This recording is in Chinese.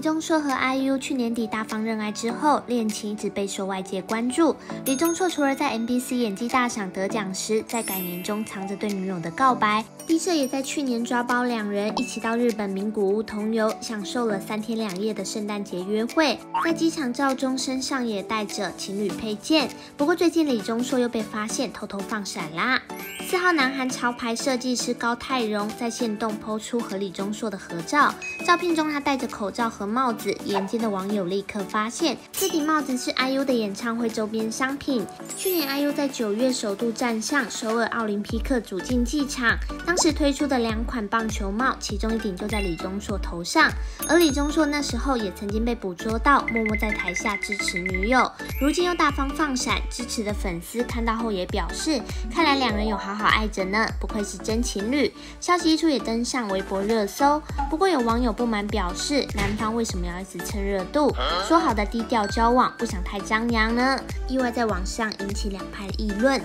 李钟硕和 IU 去年底大方认爱之后，恋情一直备受外界关注。李钟硕除了在 MBC 演技大赏得奖时，在感言中藏着对女友的告白，D 社也在去年抓包两人一起到日本名古屋同游，享受了三天两夜的圣诞节约会。在机场照中，身上也带着情侣配件。不过最近李钟硕又被发现偷偷放闪啦。四号男韩潮牌设计师高泰荣在线动抛出和李钟硕的合照，照片中他戴着口罩和帽子，眼尖的网友立刻发现这顶帽子是 IU 的演唱会周边商品。去年 IU 在九月首度站上首尔奥林匹克主竞技场，当时推出的两款棒球帽，其中一顶就在李钟硕头上，而李钟硕那时候也曾经被捕捉到默默在台下支持女友，如今又大方放闪，支持的粉丝看到后也表示，看来两人有好好好爱着呢不愧是真情侣。消息一出也登上微博热搜。不过有网友不满表示男方为什么要一直蹭热度？说好的低调交往不想太张扬呢？意外在网上引起两派议论。